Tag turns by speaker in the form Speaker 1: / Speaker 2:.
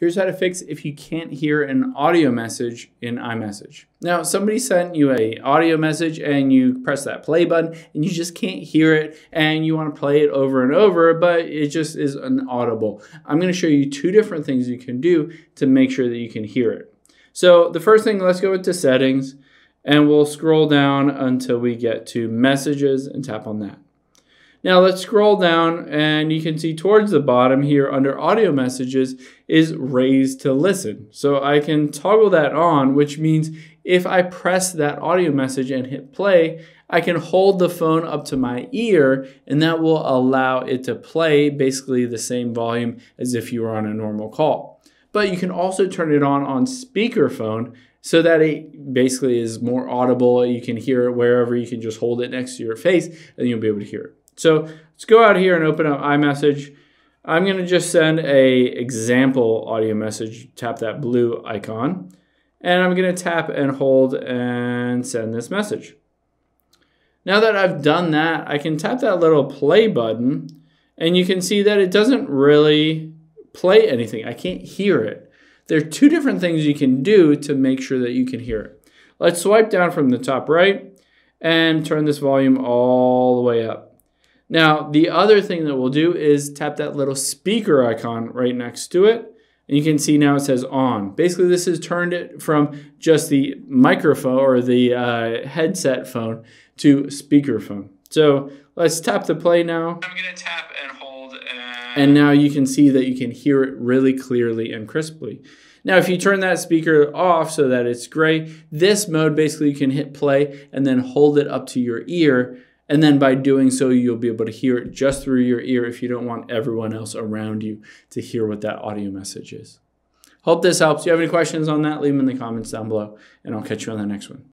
Speaker 1: here's how to fix if you can't hear an audio message in iMessage. Now, somebody sent you a audio message and you press that play button and you just can't hear it and you want to play it over and over, but it just is inaudible. I'm going to show you two different things you can do to make sure that you can hear it. So the first thing, let's go into settings and we'll scroll down until we get to messages and tap on that. Now let's scroll down and you can see towards the bottom here under audio messages is raise to listen. So I can toggle that on, which means if I press that audio message and hit play, I can hold the phone up to my ear and that will allow it to play basically the same volume as if you were on a normal call. But you can also turn it on on speakerphone so that it basically is more audible. You can hear it wherever. You can just hold it next to your face and you'll be able to hear it. So let's go out here and open up iMessage. I'm going to just send a example audio message. Tap that blue icon. And I'm going to tap and hold and send this message. Now that I've done that, I can tap that little play button and you can see that it doesn't really play anything. I can't hear it. There are two different things you can do to make sure that you can hear it. Let's swipe down from the top right and turn this volume all the way up. Now, the other thing that we'll do is tap that little speaker icon right next to it. And you can see now it says on. Basically, this has turned it from just the microphone or the uh, headset phone to speakerphone. So let's tap the play now.
Speaker 2: I'm going to tap and hold. And,
Speaker 1: and now you can see that you can hear it really clearly and crisply. Now, if you turn that speaker off so that it's gray, this mode basically you can hit play and then hold it up to your ear and then by doing so, you'll be able to hear it just through your ear if you don't want everyone else around you to hear what that audio message is. Hope this helps. If you have any questions on that, leave them in the comments down below, and I'll catch you on the next one.